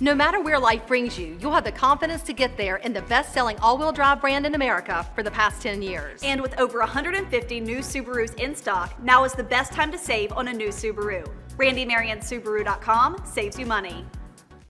No matter where life brings you, you'll have the confidence to get there in the best-selling all-wheel drive brand in America for the past 10 years. And with over 150 new Subarus in stock, now is the best time to save on a new Subaru. RandyMarionSubaru.com saves you money.